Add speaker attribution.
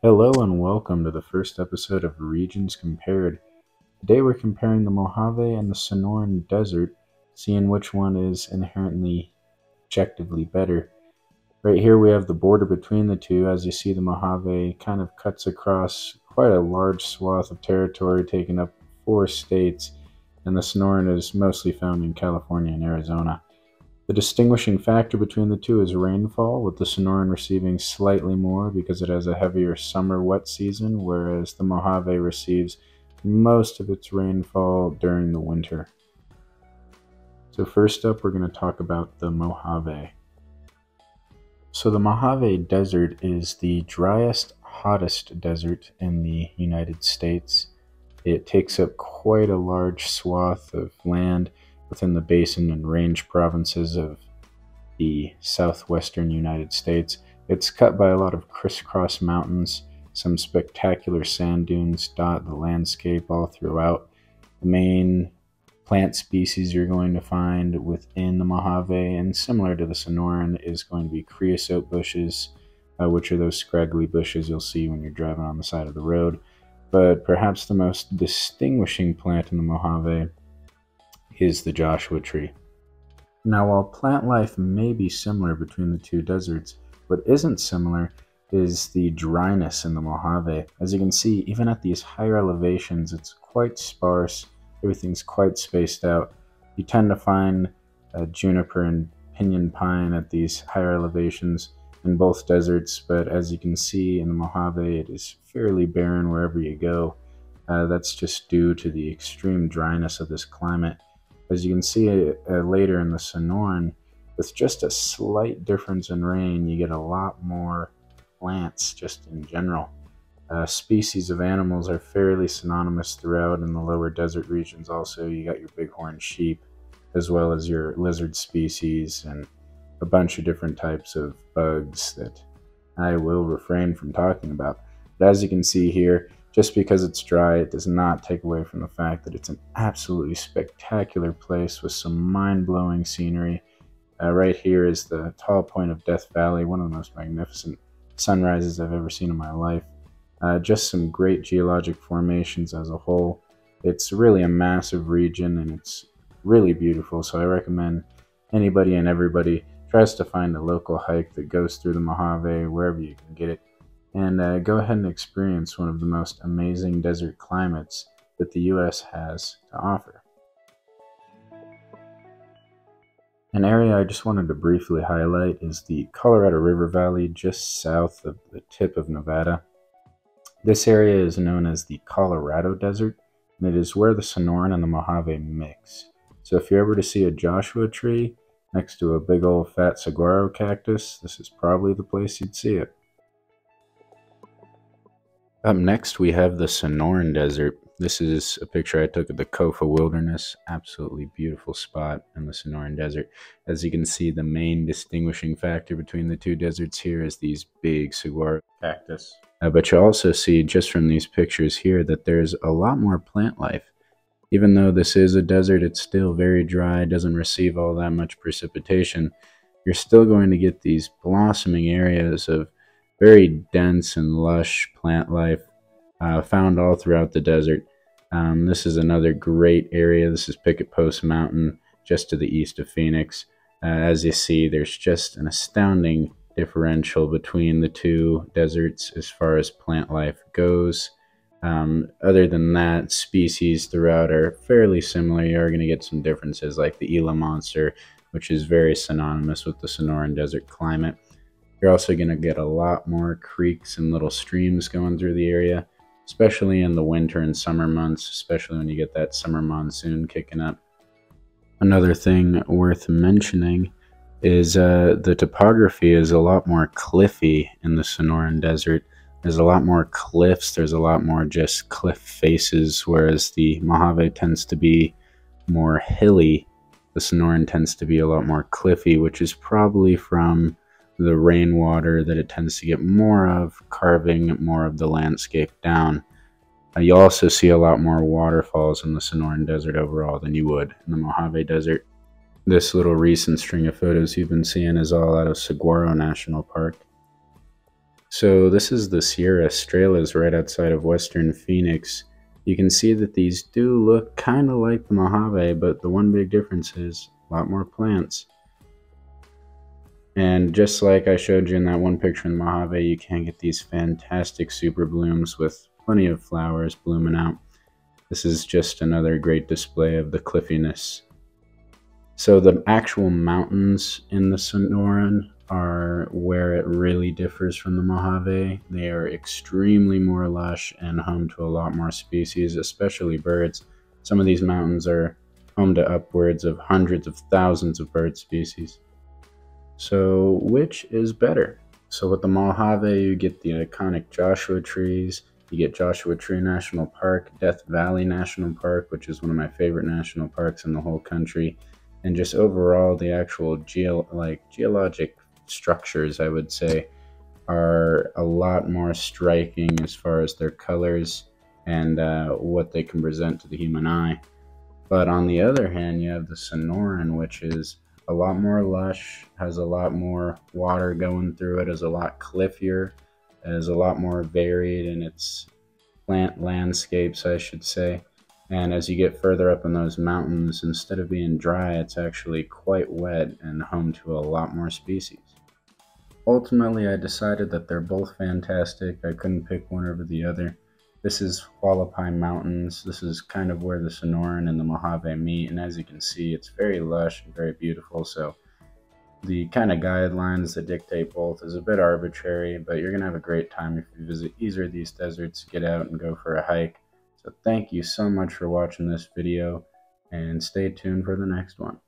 Speaker 1: Hello and welcome to the first episode of Regions Compared. Today we're comparing the Mojave and the Sonoran Desert, seeing which one is inherently objectively better. Right here we have the border between the two. As you see, the Mojave kind of cuts across quite a large swath of territory, taking up four states, and the Sonoran is mostly found in California and Arizona. The distinguishing factor between the two is rainfall, with the Sonoran receiving slightly more because it has a heavier summer wet season, whereas the Mojave receives most of its rainfall during the winter. So, first up, we're going to talk about the Mojave. So, the Mojave Desert is the driest, hottest desert in the United States. It takes up quite a large swath of land within the basin and range provinces of the southwestern United States. It's cut by a lot of crisscross mountains. Some spectacular sand dunes dot the landscape all throughout. The main plant species you're going to find within the Mojave, and similar to the Sonoran, is going to be creosote bushes, uh, which are those scraggly bushes you'll see when you're driving on the side of the road. But perhaps the most distinguishing plant in the Mojave is the Joshua tree. Now, while plant life may be similar between the two deserts, what isn't similar is the dryness in the Mojave. As you can see, even at these higher elevations, it's quite sparse, everything's quite spaced out. You tend to find uh, juniper and pinyon pine at these higher elevations in both deserts, but as you can see in the Mojave, it is fairly barren wherever you go. Uh, that's just due to the extreme dryness of this climate. As you can see uh, later in the Sonoran, with just a slight difference in rain, you get a lot more plants just in general. Uh, species of animals are fairly synonymous throughout in the lower desert regions. Also, you got your bighorn sheep, as well as your lizard species and a bunch of different types of bugs that I will refrain from talking about. But as you can see here, just because it's dry, it does not take away from the fact that it's an absolutely spectacular place with some mind blowing scenery. Uh, right here is the tall point of Death Valley, one of the most magnificent sunrises I've ever seen in my life. Uh, just some great geologic formations as a whole. It's really a massive region and it's really beautiful, so I recommend anybody and everybody tries to find a local hike that goes through the Mojave wherever you can get it and uh, go ahead and experience one of the most amazing desert climates that the U.S. has to offer. An area I just wanted to briefly highlight is the Colorado River Valley just south of the tip of Nevada. This area is known as the Colorado Desert, and it is where the Sonoran and the Mojave mix. So if you're ever to see a Joshua tree next to a big old fat saguaro cactus, this is probably the place you'd see it. Up next, we have the Sonoran Desert. This is a picture I took of the Kofa Wilderness. Absolutely beautiful spot in the Sonoran Desert. As you can see, the main distinguishing factor between the two deserts here is these big saguaro cactus. Uh, but you also see just from these pictures here that there's a lot more plant life. Even though this is a desert, it's still very dry, doesn't receive all that much precipitation. You're still going to get these blossoming areas of very dense and lush plant life uh, found all throughout the desert. Um, this is another great area. This is Picket Post Mountain, just to the east of Phoenix. Uh, as you see, there's just an astounding differential between the two deserts as far as plant life goes. Um, other than that, species throughout are fairly similar. You are going to get some differences, like the Gila monster, which is very synonymous with the Sonoran Desert climate. You're also going to get a lot more creeks and little streams going through the area, especially in the winter and summer months, especially when you get that summer monsoon kicking up. Another thing worth mentioning is uh, the topography is a lot more cliffy in the Sonoran Desert. There's a lot more cliffs, there's a lot more just cliff faces, whereas the Mojave tends to be more hilly. The Sonoran tends to be a lot more cliffy, which is probably from the rainwater that it tends to get more of, carving more of the landscape down. Uh, you also see a lot more waterfalls in the Sonoran Desert overall than you would in the Mojave Desert. This little recent string of photos you've been seeing is all out of Saguaro National Park. So this is the Sierra Estrellas right outside of Western Phoenix. You can see that these do look kind of like the Mojave, but the one big difference is a lot more plants. And just like I showed you in that one picture in Mojave, you can get these fantastic super blooms with plenty of flowers blooming out. This is just another great display of the cliffiness. So the actual mountains in the Sonoran are where it really differs from the Mojave. They are extremely more lush and home to a lot more species, especially birds. Some of these mountains are home to upwards of hundreds of thousands of bird species. So, which is better? So, with the Mojave, you get the iconic Joshua trees, you get Joshua Tree National Park, Death Valley National Park, which is one of my favorite national parks in the whole country, and just overall the actual geo like geologic structures, I would say, are a lot more striking as far as their colors and uh, what they can present to the human eye. But on the other hand, you have the Sonoran, which is a lot more lush, has a lot more water going through it, is a lot cliffier is a lot more varied in its plant landscapes, I should say. And as you get further up in those mountains, instead of being dry, it's actually quite wet and home to a lot more species. Ultimately, I decided that they're both fantastic. I couldn't pick one over the other. This is Hualapai Mountains. This is kind of where the Sonoran and the Mojave meet, and as you can see, it's very lush and very beautiful. So the kind of guidelines that dictate both is a bit arbitrary, but you're going to have a great time if you visit either of these deserts, get out and go for a hike. So thank you so much for watching this video and stay tuned for the next one.